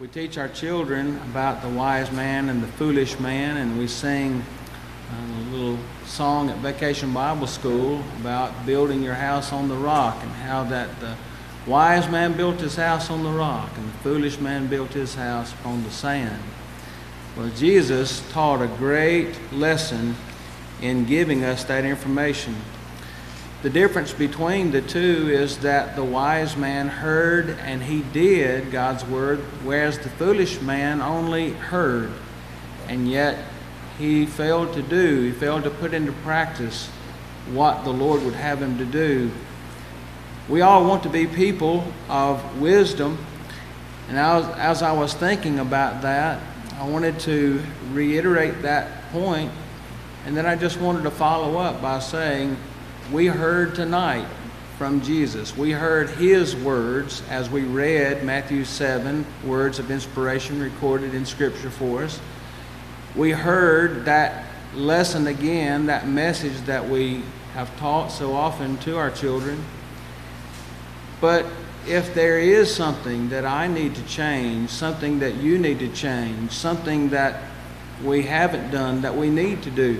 We teach our children about the wise man and the foolish man, and we sing um, a little song at Vacation Bible School about building your house on the rock and how that the wise man built his house on the rock and the foolish man built his house upon the sand. Well, Jesus taught a great lesson in giving us that information. The difference between the two is that the wise man heard and he did God's word, whereas the foolish man only heard. And yet he failed to do, he failed to put into practice what the Lord would have him to do. We all want to be people of wisdom, and as, as I was thinking about that, I wanted to reiterate that point, and then I just wanted to follow up by saying, we heard tonight from Jesus. We heard his words as we read Matthew 7, words of inspiration recorded in Scripture for us. We heard that lesson again, that message that we have taught so often to our children. But if there is something that I need to change, something that you need to change, something that we haven't done that we need to do,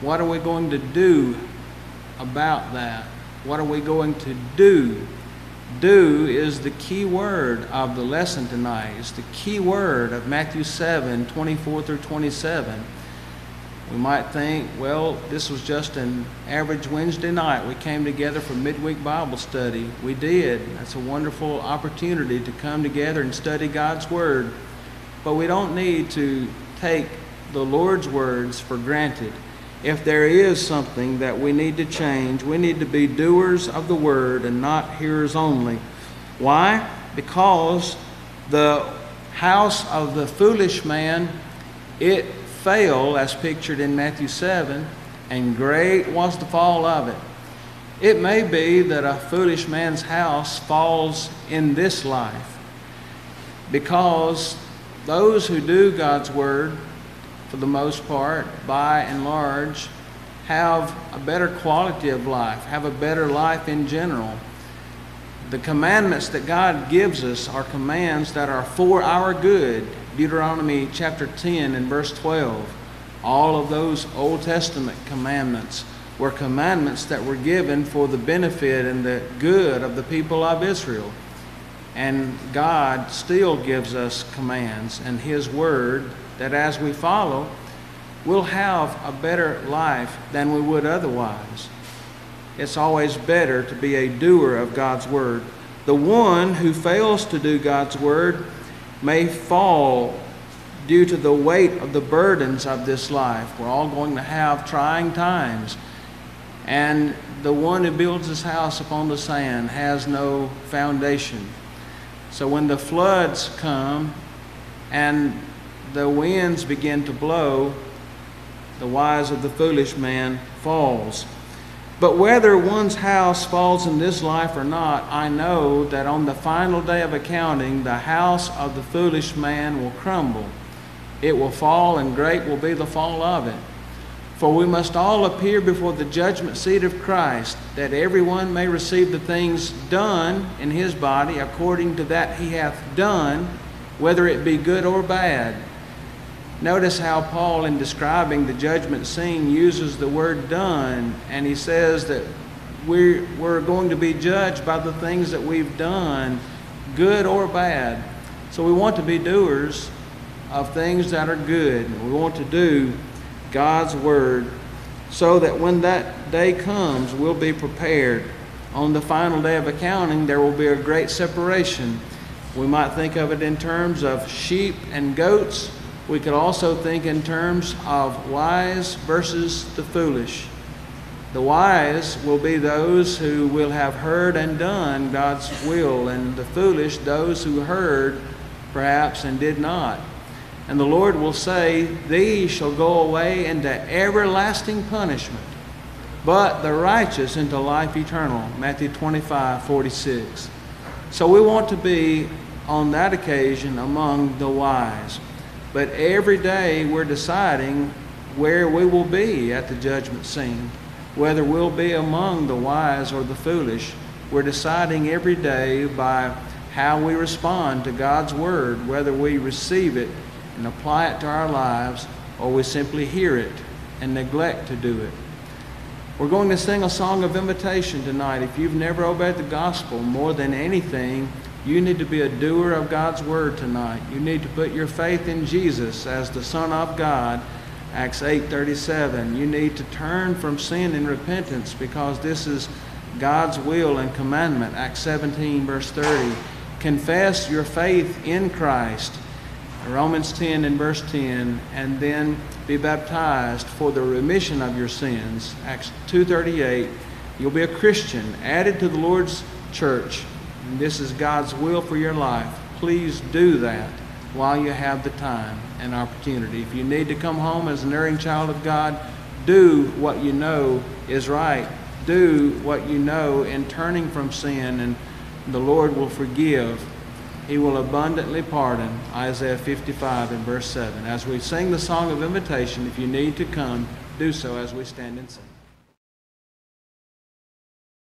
what are we going to do about that. What are we going to do? Do is the key word of the lesson tonight. It's the key word of Matthew 7 24 through 27. We might think, well, this was just an average Wednesday night. We came together for midweek Bible study. We did. That's a wonderful opportunity to come together and study God's Word. But we don't need to take the Lord's words for granted if there is something that we need to change, we need to be doers of the word and not hearers only. Why? Because the house of the foolish man, it fell as pictured in Matthew 7, and great was the fall of it. It may be that a foolish man's house falls in this life because those who do God's word for the most part, by and large, have a better quality of life, have a better life in general. The commandments that God gives us are commands that are for our good. Deuteronomy chapter 10 and verse 12. All of those Old Testament commandments were commandments that were given for the benefit and the good of the people of Israel. And God still gives us commands, and His Word that as we follow, we'll have a better life than we would otherwise. It's always better to be a doer of God's word. The one who fails to do God's word may fall due to the weight of the burdens of this life. We're all going to have trying times. And the one who builds his house upon the sand has no foundation. So when the floods come and the winds begin to blow, the wise of the foolish man falls. But whether one's house falls in this life or not, I know that on the final day of accounting, the house of the foolish man will crumble. It will fall, and great will be the fall of it. For we must all appear before the judgment seat of Christ, that everyone may receive the things done in his body according to that he hath done, whether it be good or bad. Notice how Paul, in describing the judgment scene, uses the word done, and he says that we're, we're going to be judged by the things that we've done, good or bad. So we want to be doers of things that are good. We want to do God's word so that when that day comes, we'll be prepared. On the final day of accounting, there will be a great separation. We might think of it in terms of sheep and goats we could also think in terms of wise versus the foolish. The wise will be those who will have heard and done God's will, and the foolish, those who heard perhaps and did not. And the Lord will say, These shall go away into everlasting punishment, but the righteous into life eternal. Matthew 25, 46. So we want to be on that occasion among the wise. But every day we're deciding where we will be at the judgment scene, whether we'll be among the wise or the foolish. We're deciding every day by how we respond to God's Word, whether we receive it and apply it to our lives or we simply hear it and neglect to do it. We're going to sing a song of invitation tonight. If you've never obeyed the gospel more than anything, you need to be a doer of God's word tonight. You need to put your faith in Jesus as the Son of God. Acts 8:37. You need to turn from sin in repentance because this is God's will and commandment. Acts 17 verse 30. Confess your faith in Christ. Romans 10 and verse 10 and then be baptized for the remission of your sins. Acts 2:38. You'll be a Christian added to the Lord's church and this is God's will for your life, please do that while you have the time and opportunity. If you need to come home as an erring child of God, do what you know is right. Do what you know in turning from sin, and the Lord will forgive. He will abundantly pardon. Isaiah 55 and verse 7. As we sing the song of invitation, if you need to come, do so as we stand and sing.